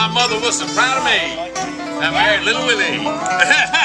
my mother was so proud of me. I married little Willie.